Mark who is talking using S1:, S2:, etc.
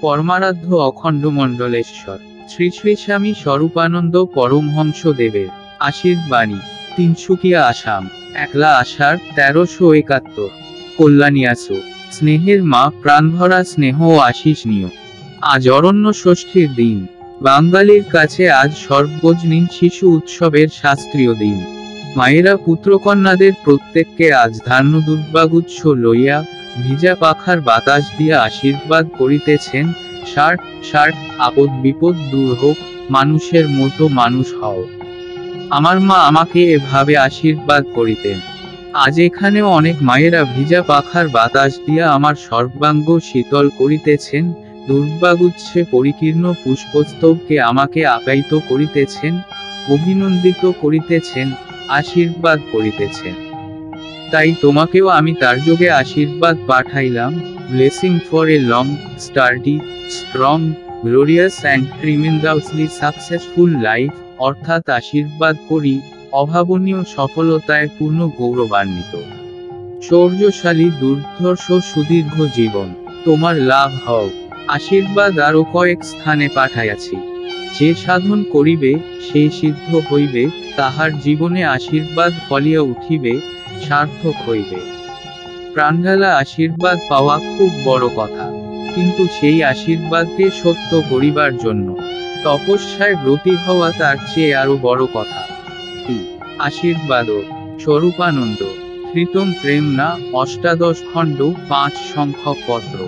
S1: পরমারাধ্য অখণ্ড মণ্ডলেশ্বর। শ্রী শ্রী স্বামী স্বরূপানন্দ পরমহংস দেবের আশীর্বাণী। তিনসুকিয়া আসাম। একলা আষাঢ় তেরোশো একাত্তর। কল্যাণিয়াসু স্নেহের মা প্রাণভরা স্নেহ ও আশিস নিয় আজ অরণ্য ষষ্ঠীর দিন। বাঙালির কাছে আজ সর্বজনীন শিশু উৎসবের শাস্ত্রীয় দিন। মায়েরা পুত্রকন্যাদের প্রত্যেককে আজ ধান্য দুর্বাগুচ্ছ লইয়া ভিজা পাখার বাতাস দিয়া আশীর্বাদ করিতেছেন ষাট ষাট আপদ বিপদ দূর হোক, মানুষের মতো মানুষ হও। আমার মা আমাকে এভাবে আশীর্বাদ করিতেন। আজ এখানেও অনেক মায়েরা ভিজা পাখার বাতাস দিয়া আমার সর্বাঙ্গ শীতল করিতেছেন দুর্বাগুচ্ছে পরিকীর্ণ পুষ্পস্তবকে আমাকে আপ্যায়িত করিতেছেন, অভিনন্দিত করিতেছেন, আশীর্বাদ করিতেছেন। তাই তোমাকেও আমি তার যোগে আশীর্বাদ পাঠাইলাম। Blessing for a long sturdy strong glorious and tremendously successful life অর্থাৎ আশীর্বাদ করি, অভাবনীয় সফলতায় পূর্ণ গৌরবান্বিত। শৌর্যশালী, দুর্ধর্ষ, সুদীর্ঘ জীবন, তোমার লাভ হও। আশীর্বাদ আরও কয়েক স্থানে পাঠাইয়াছি। যে সাধন করিবে, সে সিদ্ধ হইবে, তাহার জীবনে আশীর্বাদ ফলিয়া উঠিবে সার্থক হইবে। প্রাণঢালা আশীর্বাদ পাওয়া খুব বড় কথা, কিন্তু সেই আশীর্বাদকে সত্য করিবার জন্য তপস্যায় ব্রতী হওয়া তার চেয়ে আরও বড় কথা। আশীর্বাদ স্বরূপানন্দ, কৃতম প্রেম না অষ্টাদশ খণ্ড পাঁচ সংখ্যক পত্র